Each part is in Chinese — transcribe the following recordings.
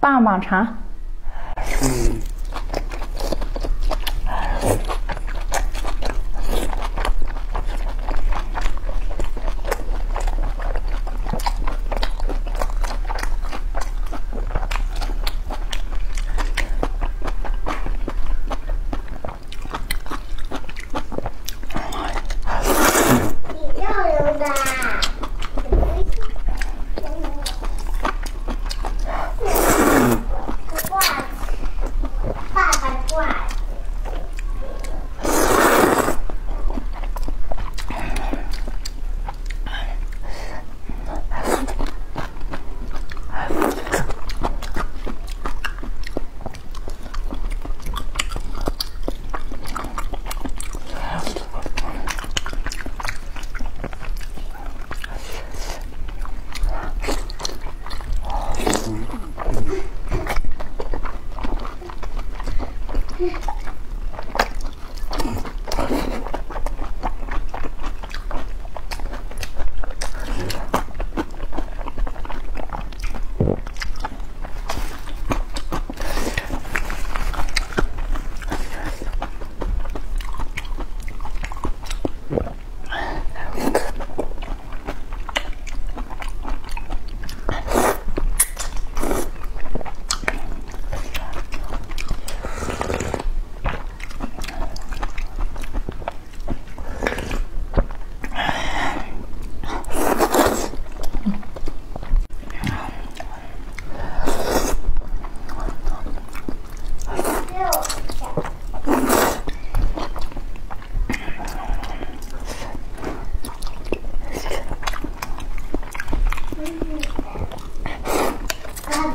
棒棒糖。嗯盖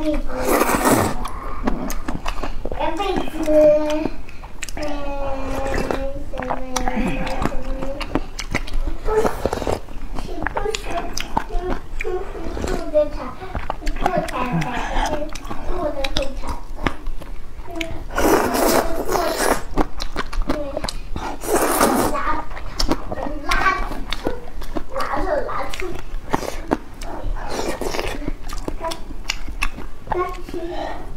一只，要不一只，嗯，什么？什么呀？不，不是，不是不是兔的彩，兔彩彩。来